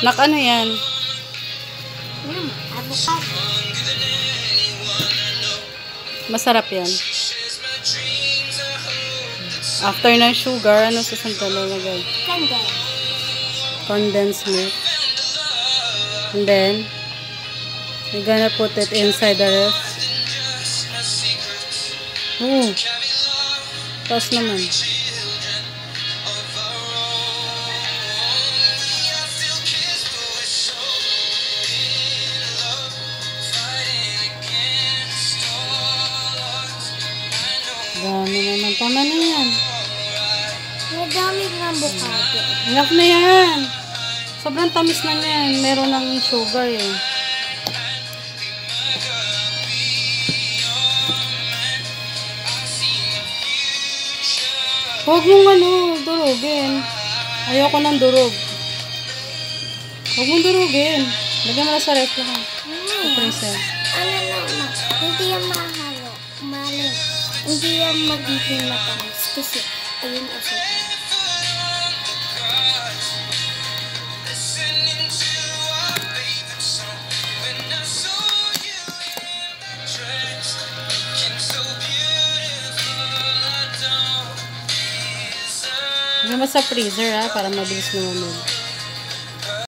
Nak ano yan? Hmm, avocado. Masarap yan. After ng sugar, ano sa saan lalagay? Kanda. Condensed milk. And then, we're gonna put it inside the ref. Oh. Tapos naman. Dami naman. Tama na yan. Madami ng avocado. Enough na yan. Sobrang tamis na yan. Meron ng sugar eh. Huwag mong ano, durugin. Ayoko ng durog. Huwag mong durugin. Lagyan mo na sa ref lang. Hmm. Princess. Ano naman, hindi yan mahalo. Maling. Hindi yan magiging matamis. Kasi, ayun. Lagyan mo sa freezer ha, para mabilis lumamig.